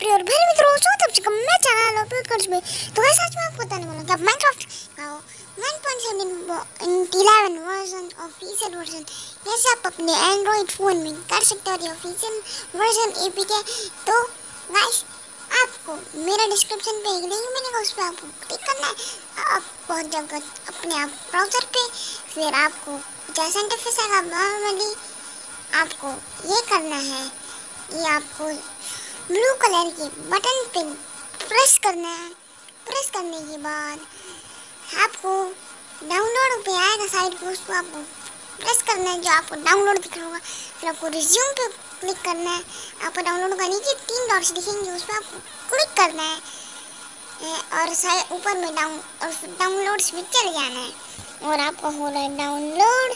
प्रिय और भले मित्रों, स्वागत है मैं चैनल अपलोड कर चुके तो वैसे आज मैं आपको बताने वाला हूँ कि माइनक्राफ्ट का 1.7.11 वर्जन ऑफिशियल वर्जन जैसे आप अपने एंड्रॉइड फ़ोन में कर सकते हो और ऑफिशियल वर्जन एपीके तो गाइस आपको मेरा डिस्क्रिप्शन पे एक लिंक मिलेगा, उस पर आपको क्लिक करना है। आप पहुँच जाओगे अपने आप ब्राउज़र पे फिर आपको जैसा इंटरफेस आएगा नॉर्मली आपको ये करना है ये आपको ब्लू कलर के बटन पे प्रेस करना है। प्रेस करने के बाद आपको डाउनलोड पे आएगा साइड पे, उसको आपको प्रेस करना है, जो आपको डाउनलोड दिख होगा। फिर आपको रिज्यूम पे क्लिक करना है। आपको डाउनलोड का नीचे तीन डॉट्स दिखेंगे उस पर आपको क्लिक करना है। और साइड ऊपर में डाउन और डाउनलोड्स में चले जाना है। और आपका हो रहा है डाउनलोड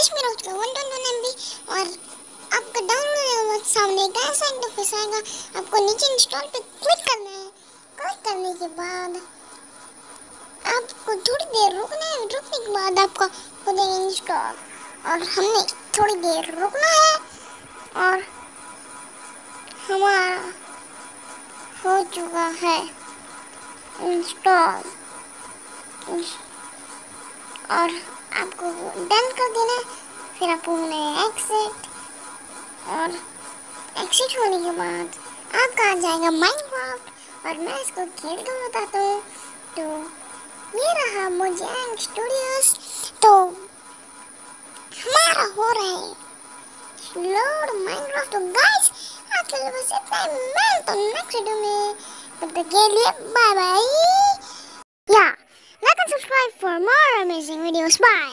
वन एम और आपका डाउनलोड सामने एक ऐसा इंटरफेस आएगा। आपको नीचे इंस्टॉल पे क्लिक करना है। क्लिक करने के बाद आपको थोड़ी देर रुकना है। रुकने के बाद इंस्टॉल और हमने थोड़ी देर रुकना है, और हमारा हो चुका है इंस्टॉल और आपको डन कर देना है। फिर आपको होना है एक्सिट और एक्सिट होने के बाद आपका आ जाएगा माइनक्राफ्ट और मैं इसको खेल कर बताता हूँ। तो ये रहा मोजेंग स्टूडियोज तो हमारा हो रहा है लोड माइनक्राफ्ट तो गाइस आज के लिए बस इतना ही। मैं तो नेक्स्ट वीडियो में। तब तक के लिए bye bye amazing videos. Bye!